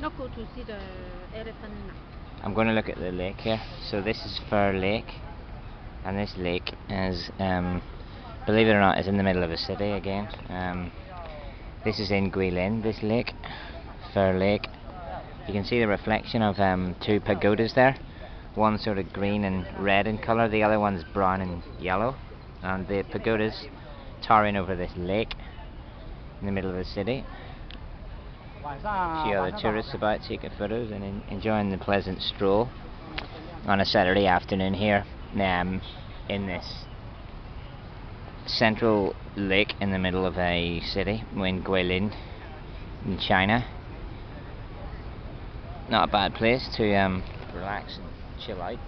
To see the elephant. I'm going to look at the lake here. So this is Fir Lake, and this lake is, um, believe it or not, is in the middle of a city again. Um, this is in Guilin, this lake, Fir Lake. You can see the reflection of um, two pagodas there. One sort of green and red in colour, the other one's brown and yellow. And the pagodas towering over this lake in the middle of the city. See other tourists about taking photos and en enjoying the pleasant stroll on a Saturday afternoon here um, in this central lake in the middle of a city in Guilin in China. Not a bad place to um, relax and chill out.